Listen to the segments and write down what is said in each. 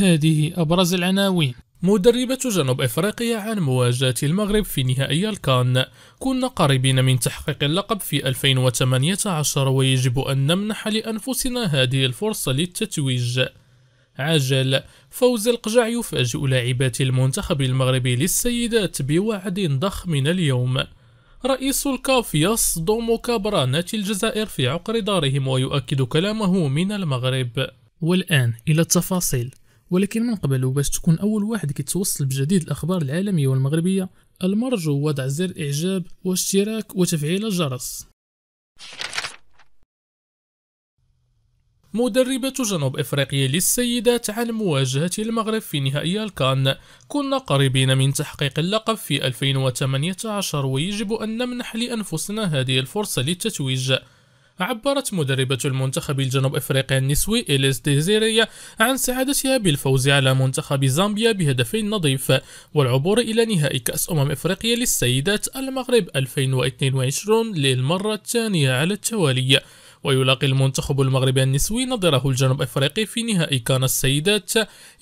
هذه أبرز العناوين. مدربة جنوب إفريقيا عن مواجهة المغرب في نهائي الكان. كنا قريبين من تحقيق اللقب في 2018 ويجب أن نمنح لأنفسنا هذه الفرصة للتتويج. عجل. فوز القجع يفاجئ لاعبات المنتخب المغربي للسيدات بوعد ضخم اليوم. رئيس الكاف يصدم كبرانات الجزائر في عقر دارهم ويؤكد كلامه من المغرب. والآن إلى التفاصيل. ولكن من قبل باش تكون أول واحد كيتوصل بجديد الأخبار العالمية والمغربية المرجو وضع زر إعجاب واشتراك وتفعيل الجرس. مدربة جنوب إفريقيا للسيدات عن مواجهة المغرب في نهائي الكان. كنا قريبين من تحقيق اللقب في 2018 ويجب أن نمنح لأنفسنا هذه الفرصة للتتويج. عبرت مدربة المنتخب الجنوب افريقي النسوي إليس ديزيري عن سعادتها بالفوز على منتخب زامبيا بهدفين نظيف والعبور إلى نهائي كأس أمم إفريقيا للسيدات المغرب 2022 للمرة الثانية على التوالي. ويلاقي المنتخب المغربي النسوي نظيره الجنوب إفريقي في نهائي كان السيدات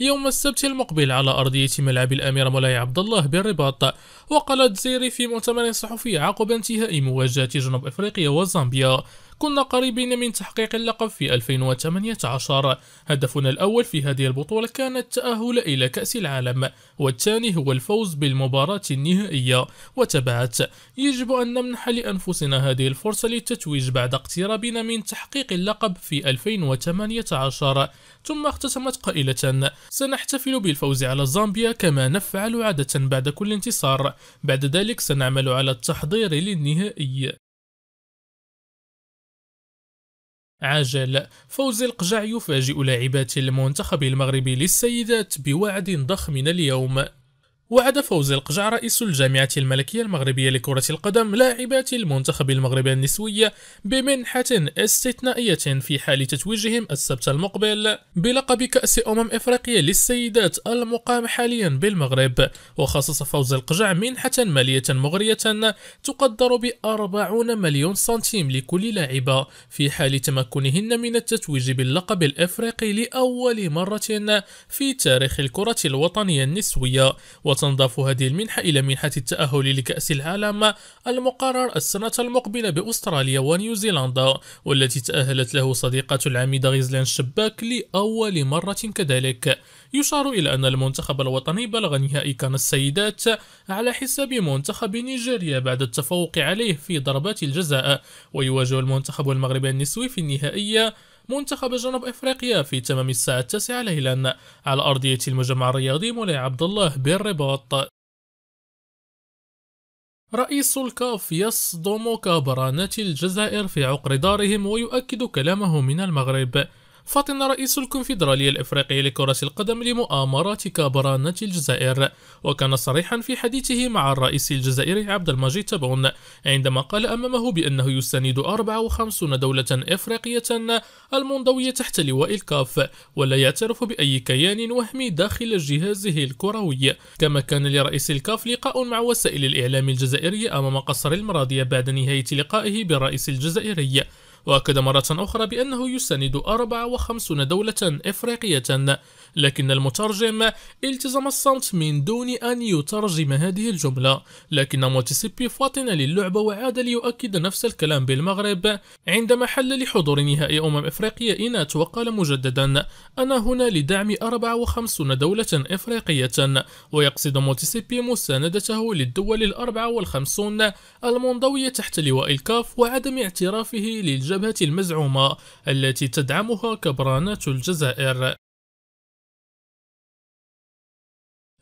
يوم السبت المقبل على أرضية ملعب الأمير مولاي عبد الله بالرباط. وقالت زيري في مؤتمر صحفي عقب انتهاء مواجهة جنوب إفريقيا وزامبيا. كنا قريبين من تحقيق اللقب في 2018 هدفنا الأول في هذه البطولة كان التأهل إلى كأس العالم والثاني هو الفوز بالمباراة النهائية. وتبعت يجب أن نمنح لأنفسنا هذه الفرصة للتتويج بعد اقترابنا من تحقيق اللقب في 2018 ثم اختتمت قائلة سنحتفل بالفوز على زامبيا كما نفعل عادة بعد كل انتصار. بعد ذلك سنعمل على التحضير للنهائي. عجل فوز القجع يفاجئ لاعبات المنتخب المغربي للسيدات بوعد ضخم اليوم. وعد فوز القجع رئيس الجامعة الملكية المغربية لكرة القدم لاعبات المنتخب المغربي النسوية بمنحة استثنائية في حال تتويجهم السبت المقبل بلقب كأس أمم إفريقيا للسيدات المقام حاليا بالمغرب. وخصص فوز القجع منحة مالية مغرية تقدر ب 40 مليون سنتيم لكل لاعبة في حال تمكنهن من التتويج باللقب الإفريقي لأول مرة في تاريخ الكرة الوطنية النسوية. وتنضاف هذه المنحة إلى منحة التأهل لكأس العالم المقرر السنة المقبلة بأستراليا ونيوزيلندا والتي تأهلت له صديقة العميدة غيزلان الشباك لأول مرة كذلك. يشار إلى أن المنتخب الوطني بلغ نهائي كان السيدات على حساب منتخب نيجيريا بعد التفوق عليه في ضربات الجزاء ويواجه المنتخب المغربي النسوي في النهائية منتخب جنوب إفريقيا في تمام الساعة التاسعة ليلا. على أرضية المجمع الرياضي مولاي عبد الله بالرباط. رئيس الكاف يصدم كبرانات الجزائر في عقر دارهم ويؤكد كلامه من المغرب. فطن رئيس الكونفدرالية الإفريقية لكرة القدم لمؤامرات كابرانة الجزائر. وكان صريحا في حديثه مع الرئيس الجزائري عبد المجيد تبون عندما قال أمامه بأنه يستند 54 دولة إفريقية المنضوية تحت لواء الكاف ولا يعترف بأي كيان وهمي داخل جهازه الكروي. كما كان لرئيس الكاف لقاء مع وسائل الإعلام الجزائرية أمام قصر المراضية بعد نهاية لقائه بالرئيس الجزائري. وأكد مرة أخرى بأنه يساند 54 دولة إفريقية لكن المترجم التزم الصمت من دون أن يترجم هذه الجملة لكن موتيسيبي فاطن للعبة وعاد ليؤكد نفس الكلام بالمغرب عندما حل لحضور نهائي أمم إفريقيا إنات وقال مجددا أنا هنا لدعم 54 دولة إفريقية ويقصد موتيسيبي مساندته للدول الأربعة والخمسون المنضوية تحت لواء الكاف وعدم اعترافه للجبهة المزعومة التي تدعمها كبرانات الجزائر.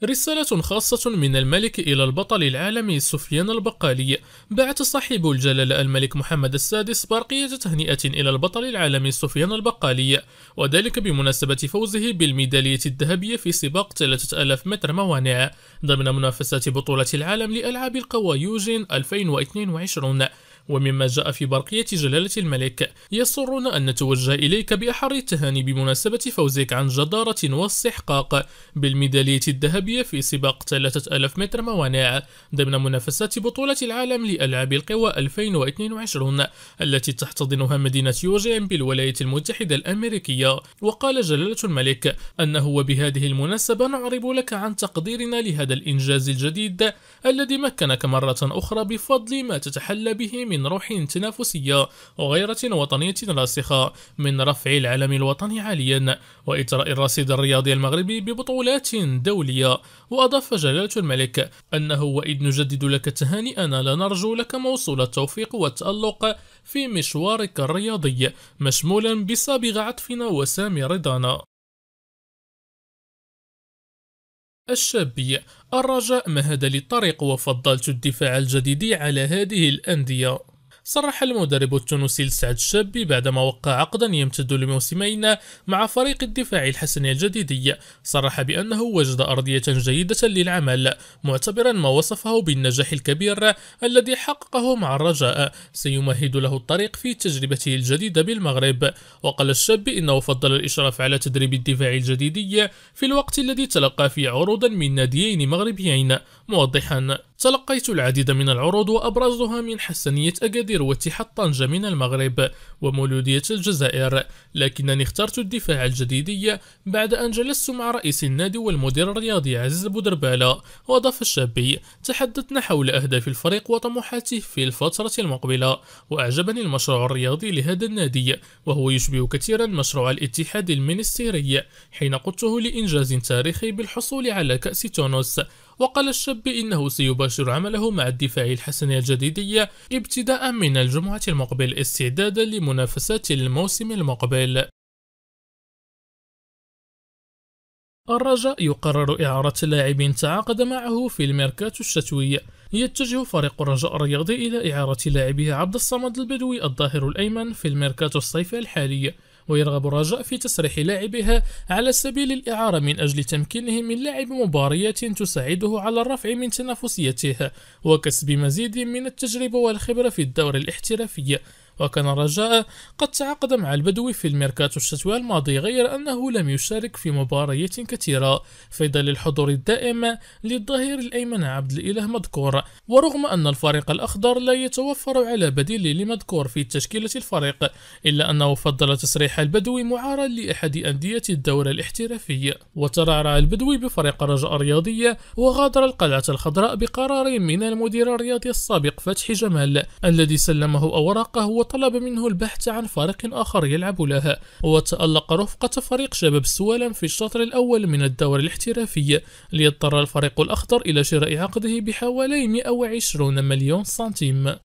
رسالة خاصة من الملك إلى البطل العالمي سفيان البقالي. بعث صاحب الجلالة الملك محمد السادس برقية تهنئة إلى البطل العالمي سفيان البقالي وذلك بمناسبة فوزه بالميدالية الذهبية في سباق 3000 متر موانع ضمن منافسات بطولة العالم لألعاب القوى يوجين 2022 ومما جاء في برقية جلالة الملك. يسرنا أن نتوجه إليك بأحر التهاني بمناسبة فوزك عن جدارة واستحقاق. بالميدالية الذهبية في سباق 3000 متر موانع ضمن منافسات بطولة العالم لألعاب القوى 2022 التي تحتضنها مدينة يوجين بالولايات المتحدة الأمريكية. وقال جلالة الملك أنه وبهذه المناسبة نعرب لك عن تقديرنا لهذا الإنجاز الجديد الذي مكنك مرة أخرى بفضل ما تتحلى به من روح تنافسية وغيرة وطنية راسخة من رفع العلم الوطني عاليا وإطراء الرصيد الرياضي المغربي ببطولات دولية. وأضاف جلالة الملك أنه وإذ نجدد لك تهانئنا لنرجو لك موصول التوفيق والتألق في مشوارك الرياضي مشمولا بسابغ عطفنا وسامي رضانا. الشابي الرجاء مهد للطريق وفضلت الدفاع الجديد على هذه الأندية. صرح المدرب التونسي لسعد الشابي بعدما وقع عقدا يمتد لموسمين مع فريق الدفاع الحسني الجديدي. صرح بأنه وجد أرضية جيدة للعمل معتبرا ما وصفه بالنجاح الكبير الذي حققه مع الرجاء. سيمهد له الطريق في تجربته الجديدة بالمغرب. وقال الشابي إنه فضل الإشراف على تدريب الدفاع الجديدي في الوقت الذي تلقى فيه عروضا من ناديين مغربيين. موضحا تلقيت العديد من العروض وأبرزها من حسنية أكادير واتحاد طنجة من المغرب ومولودية الجزائر لكنني اخترت الدفاع الجديدي بعد أن جلست مع رئيس النادي والمدير الرياضي عزيز بودربالة وأضاف الشابي تحدثنا حول أهداف الفريق وطموحاته في الفترة المقبلة وأعجبني المشروع الرياضي لهذا النادي وهو يشبه كثيرا مشروع الاتحاد المنستيري حين قدته لإنجاز تاريخي بالحصول على كأس تونس. وقال الشابي إنه سيباشر عمله مع الدفاع الحسني الجديدي ابتداء من الجمعة المقبل استعدادا لمنافسات الموسم المقبل. الرجاء يقرر إعارة لاعب تعاقد معه في الميركاتو الشتوي. يتجه فريق الرجاء الرياضي إلى إعارة لاعبه عبد الصمد البدوي الظهير الأيمن في الميركاتو الصيفي الحالي. ويرغب الرجاء في تسريح لاعبها على سبيل الإعارة من أجل تمكينه من لعب مباريات تساعده على الرفع من تنافسيته وكسب مزيد من التجربة والخبرة في الدور الاحترافي. وكان الرجاء قد تعاقد مع البدوي في الميركاتو الشتوي الماضي غير أنه لم يشارك في مباريات كثيرة في ظل الحضور الدائم للظهير الأيمن عبد الإله مذكور. ورغم أن الفريق الأخضر لا يتوفر على بديل لمذكور في تشكيلة الفريق إلا أنه فضل تسريح البدوي معارا لأحد أندية الدورة الاحترافي. وترعرع البدوي بفريق الرجاء الرياضية وغادر القلعة الخضراء بقرار من المدير الرياضي السابق فتحي جمال الذي سلمه أوراقه وطلب منه البحث عن فريق آخر يلعب لها وتألق رفقة فريق شباب السوالم في الشطر الأول من الدور الاحترافي ليضطر الفريق الأخضر إلى شراء عقده بحوالي 120 مليون سنتيم.